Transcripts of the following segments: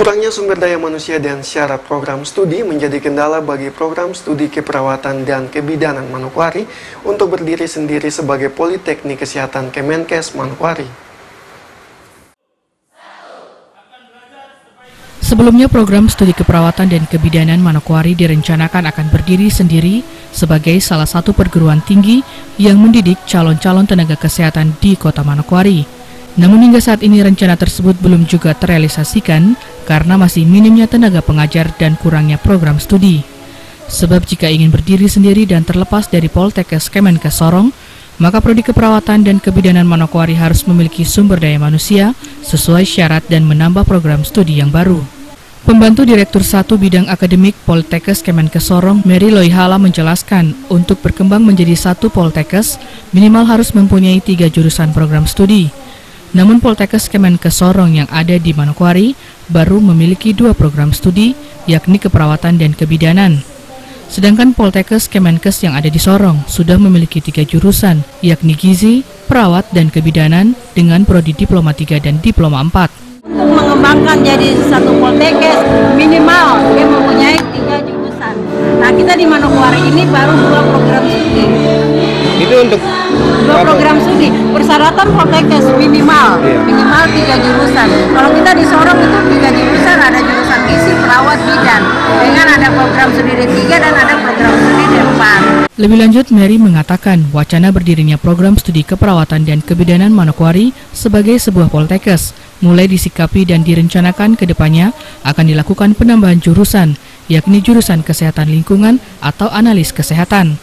Kurangnya sumber daya manusia dan syarat program studi menjadi kendala bagi program studi keperawatan dan kebidanan Manokwari untuk berdiri sendiri sebagai Politeknik Kesehatan Kemenkes Manokwari. Sebelumnya program studi keperawatan dan kebidanan Manokwari direncanakan akan berdiri sendiri sebagai salah satu perguruan tinggi yang mendidik calon-calon tenaga kesehatan di kota Manokwari. Namun hingga saat ini rencana tersebut belum juga terrealisasikan karena masih minimnya tenaga pengajar dan kurangnya program studi. Sebab jika ingin berdiri sendiri dan terlepas dari Poltekkes Kemenkes Sorong, maka prodi keperawatan dan kebidanan Manokwari harus memiliki sumber daya manusia sesuai syarat dan menambah program studi yang baru. Pembantu Direktur 1 Bidang Akademik Poltekkes Kemenkes Sorong, Mary Loihala menjelaskan, untuk berkembang menjadi satu Poltekkes, minimal harus mempunyai tiga jurusan program studi. Namun Poltekkes Kemenkes Sorong yang ada di Manokwari baru memiliki dua program studi, yakni keperawatan dan kebidanan. Sedangkan Poltekkes Kemenkes yang ada di Sorong sudah memiliki tiga jurusan, yakni gizi, perawat, dan kebidanan dengan prodi diploma 3 dan diploma 4. Untuk mengembangkan jadi satu Poltekkes, minimal dia mempunyai tiga jurusan. Nah kita di Manokwari ini baru dua program studi. Itu untuk dua program studi. Persyaratan Poltekkes minimal. Iya. minimal tiga jurusan. Kalau kita di Sorong itu tiga jurusan ada jurusan gizi perawat bidan. Dengan ada program studi D3 dan ada program studi D4 lebih lanjut, Mary mengatakan wacana berdirinya program studi keperawatan dan kebidanan Manokwari sebagai sebuah poltekkes mulai disikapi dan direncanakan ke depannya akan dilakukan penambahan jurusan, yakni jurusan kesehatan lingkungan atau analis kesehatan.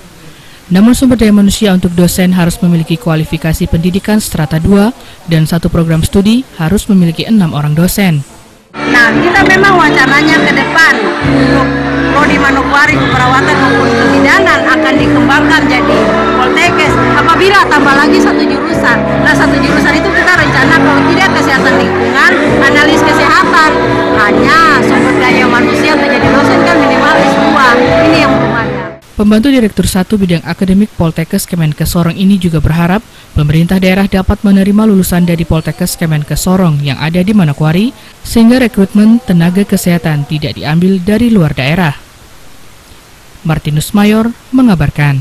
Namun sumber daya manusia untuk dosen harus memiliki kualifikasi pendidikan strata 2 dan satu program studi harus memiliki enam orang dosen. Nah, kita memang wacananya ke depan untuk prodi Manokwari keperawatan maupun kebidanan akan dikembangkan jadi poltekes apabila tambah lagi satu jurusan. Pembantu Direktur 1 Bidang Akademik Poltekkes Kemenkes Sorong ini juga berharap pemerintah daerah dapat menerima lulusan dari Poltekkes Kemenkes Sorong yang ada di Manokwari sehingga rekrutmen tenaga kesehatan tidak diambil dari luar daerah. Martinus Mayor mengabarkan.